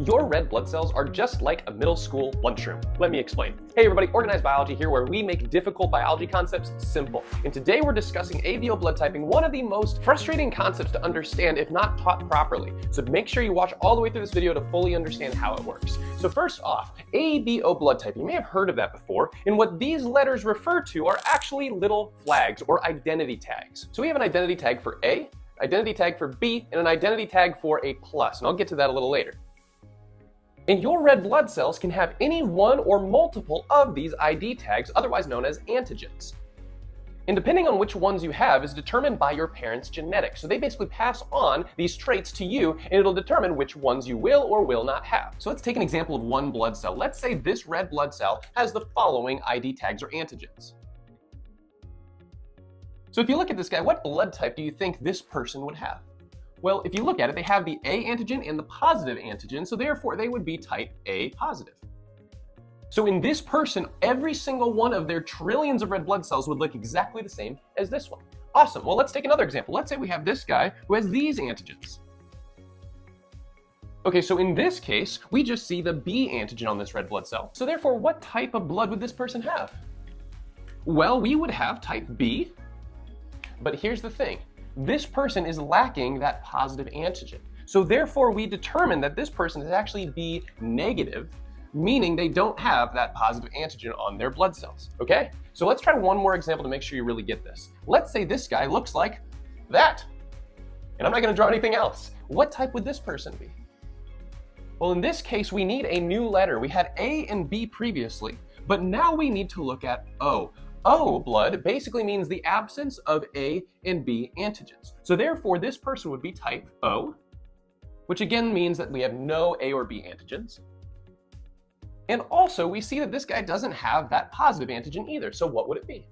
Your red blood cells are just like a middle school lunchroom. Let me explain. Hey everybody, Organized Biology here where we make difficult biology concepts simple. And today we're discussing ABO blood typing, one of the most frustrating concepts to understand if not taught properly. So make sure you watch all the way through this video to fully understand how it works. So first off, ABO blood type, you may have heard of that before, and what these letters refer to are actually little flags or identity tags. So we have an identity tag for A, identity tag for B, and an identity tag for a plus, and I'll get to that a little later. And your red blood cells can have any one or multiple of these ID tags, otherwise known as antigens. And depending on which ones you have is determined by your parents' genetics. So they basically pass on these traits to you and it'll determine which ones you will or will not have. So let's take an example of one blood cell. Let's say this red blood cell has the following ID tags or antigens. So if you look at this guy, what blood type do you think this person would have? Well, if you look at it, they have the A antigen and the positive antigen, so therefore they would be type A positive. So in this person, every single one of their trillions of red blood cells would look exactly the same as this one. Awesome. Well, let's take another example. Let's say we have this guy who has these antigens. Okay, so in this case, we just see the B antigen on this red blood cell. So therefore, what type of blood would this person have? Well, we would have type B, but here's the thing this person is lacking that positive antigen. So therefore, we determine that this person is actually B negative, meaning they don't have that positive antigen on their blood cells. Okay? So let's try one more example to make sure you really get this. Let's say this guy looks like that. And I'm not going to draw anything else. What type would this person be? Well, in this case, we need a new letter. We had A and B previously, but now we need to look at O. O blood basically means the absence of A and B antigens. So therefore, this person would be type O, which again means that we have no A or B antigens. And also, we see that this guy doesn't have that positive antigen either. So what would it be?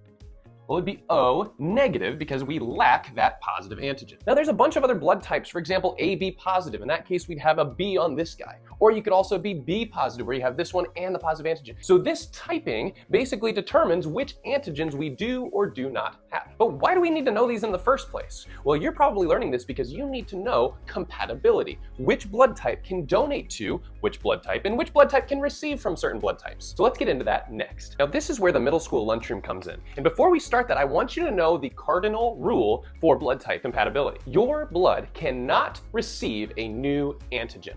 Well, it'd be O negative because we lack that positive antigen. Now, there's a bunch of other blood types. For example, AB positive. In that case, we'd have a B on this guy. Or you could also be B positive, where you have this one and the positive antigen. So this typing basically determines which antigens we do or do not have. But why do we need to know these in the first place? Well, you're probably learning this because you need to know compatibility. Which blood type can donate to which blood type and which blood type can receive from certain blood types. So let's get into that next. Now, this is where the middle school lunchroom comes in. And before we start start that, I want you to know the cardinal rule for blood type compatibility. Your blood cannot receive a new antigen.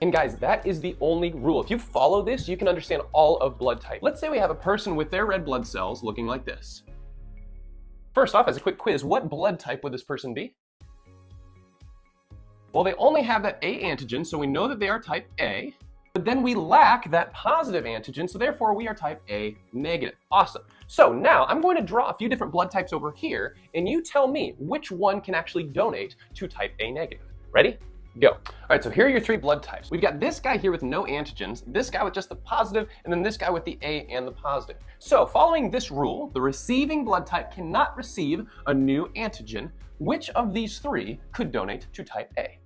And guys, that is the only rule. If you follow this, you can understand all of blood type. Let's say we have a person with their red blood cells looking like this. First off, as a quick quiz, what blood type would this person be? Well, they only have that A antigen, so we know that they are type A. But then we lack that positive antigen, so therefore we are type A negative. Awesome. So now I'm going to draw a few different blood types over here, and you tell me which one can actually donate to type A negative. Ready? Go. All right, so here are your three blood types. We've got this guy here with no antigens, this guy with just the positive, and then this guy with the A and the positive. So following this rule, the receiving blood type cannot receive a new antigen. Which of these three could donate to type A?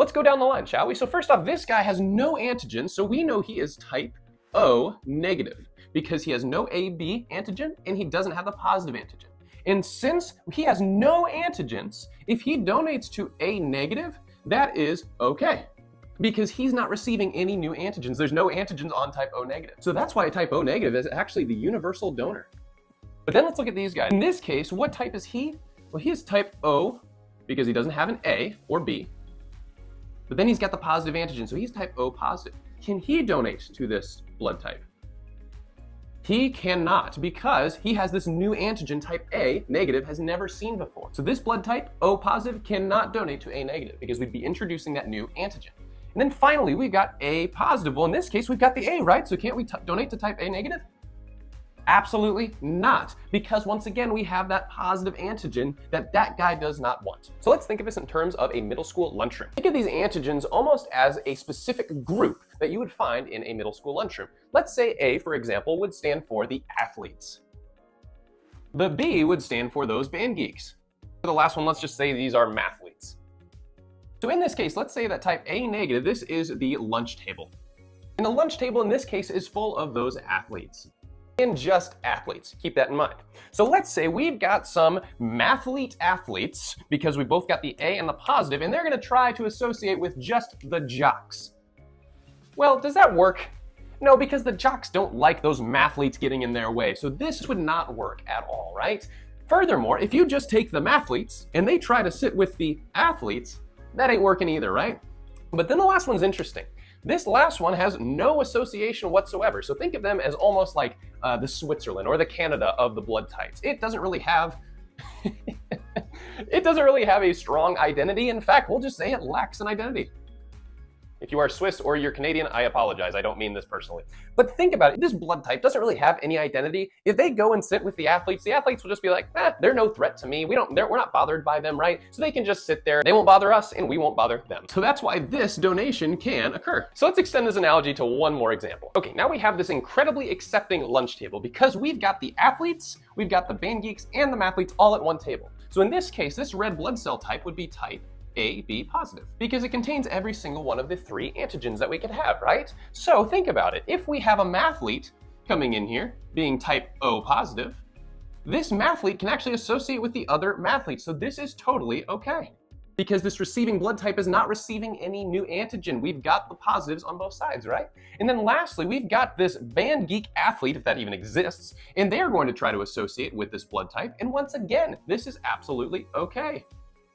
Let's go down the line, shall we? So first off, this guy has no antigen, so we know he is type O negative because he has no AB antigen and he doesn't have the positive antigen. And since he has no antigens, if he donates to A negative, that is okay because he's not receiving any new antigens. There's no antigens on type O negative. So that's why a type O negative is actually the universal donor. But then let's look at these guys. In this case, what type is he? Well, he is type O because he doesn't have an A or B. But then he's got the positive antigen, so he's type O positive. Can he donate to this blood type? He cannot because he has this new antigen type A negative has never seen before. So this blood type O positive cannot donate to A negative because we'd be introducing that new antigen. And then finally, we've got A positive. Well, in this case, we've got the A, right? So can't we donate to type A negative? Absolutely not, because once again, we have that positive antigen that that guy does not want. So let's think of this in terms of a middle school lunchroom. Think of these antigens almost as a specific group that you would find in a middle school lunchroom. Let's say A, for example, would stand for the athletes. The B would stand for those band geeks. For the last one, let's just say these are mathletes. So in this case, let's say that type A negative, this is the lunch table. And the lunch table in this case is full of those athletes. In just athletes. Keep that in mind. So let's say we've got some mathlete athletes because we both got the A and the positive, and they're gonna try to associate with just the jocks. Well, does that work? No, because the jocks don't like those mathletes getting in their way. So this would not work at all, right? Furthermore, if you just take the mathletes and they try to sit with the athletes, that ain't working either, right? But then the last one's interesting. This last one has no association whatsoever. So think of them as almost like uh, the Switzerland or the Canada of the blood types. It doesn't really have it doesn't really have a strong identity. In fact, we'll just say it lacks an identity. If you are Swiss or you're Canadian, I apologize. I don't mean this personally. But think about it. This blood type doesn't really have any identity. If they go and sit with the athletes, the athletes will just be like, eh, they're no threat to me. We don't, we're not bothered by them, right? So they can just sit there. They won't bother us and we won't bother them. So that's why this donation can occur. So let's extend this analogy to one more example. Okay, now we have this incredibly accepting lunch table because we've got the athletes, we've got the band geeks, and the mathletes all at one table. So in this case, this red blood cell type would be type AB positive because it contains every single one of the three antigens that we could have, right? So think about it. If we have a mathlete coming in here being type O positive, this mathlete can actually associate with the other mathlete. So this is totally okay because this receiving blood type is not receiving any new antigen. We've got the positives on both sides, right? And then lastly, we've got this band geek athlete, if that even exists, and they're going to try to associate with this blood type. And once again, this is absolutely okay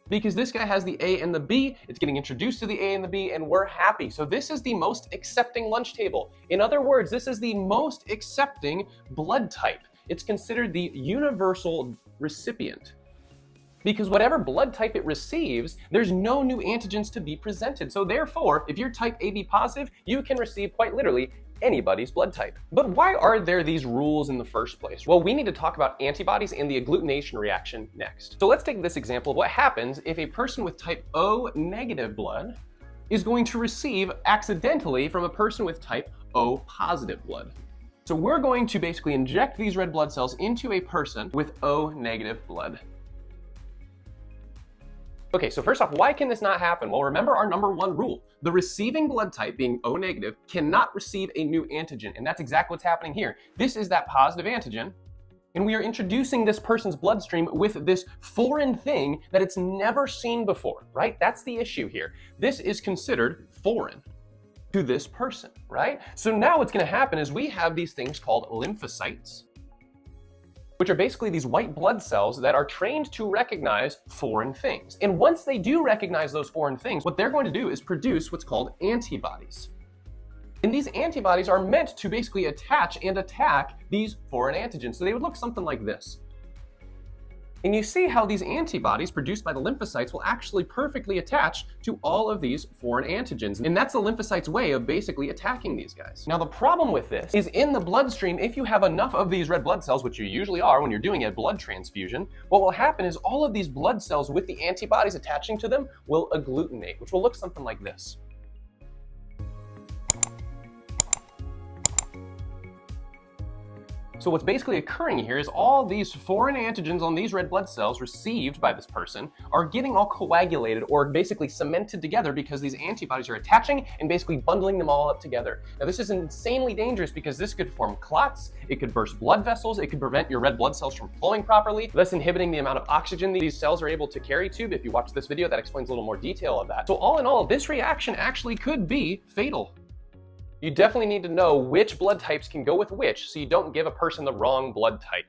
because this guy has the A and the B, it's getting introduced to the A and the B, and we're happy. So this is the most accepting lunch table. In other words, this is the most accepting blood type. It's considered the universal recipient. Because whatever blood type it receives, there's no new antigens to be presented. So therefore, if you're type AB positive, you can receive quite literally anybody's blood type. But why are there these rules in the first place? Well, we need to talk about antibodies and the agglutination reaction next. So let's take this example of what happens if a person with type O negative blood is going to receive accidentally from a person with type O positive blood. So we're going to basically inject these red blood cells into a person with O negative blood. Okay, so first off, why can this not happen? Well, remember our number one rule. The receiving blood type, being O negative, cannot receive a new antigen, and that's exactly what's happening here. This is that positive antigen, and we are introducing this person's bloodstream with this foreign thing that it's never seen before, right? That's the issue here. This is considered foreign to this person, right? So now what's gonna happen is we have these things called lymphocytes, which are basically these white blood cells that are trained to recognize foreign things. And once they do recognize those foreign things, what they're going to do is produce what's called antibodies. And these antibodies are meant to basically attach and attack these foreign antigens. So they would look something like this. And you see how these antibodies produced by the lymphocytes will actually perfectly attach to all of these foreign antigens. And that's the lymphocytes' way of basically attacking these guys. Now, the problem with this is in the bloodstream, if you have enough of these red blood cells, which you usually are when you're doing a blood transfusion, what will happen is all of these blood cells with the antibodies attaching to them will agglutinate, which will look something like this. So what's basically occurring here is all these foreign antigens on these red blood cells received by this person are getting all coagulated or basically cemented together because these antibodies are attaching and basically bundling them all up together. Now this is insanely dangerous because this could form clots, it could burst blood vessels, it could prevent your red blood cells from flowing properly, thus inhibiting the amount of oxygen these cells are able to carry to. If you watch this video, that explains a little more detail of that. So all in all, this reaction actually could be fatal. You definitely need to know which blood types can go with which so you don't give a person the wrong blood type.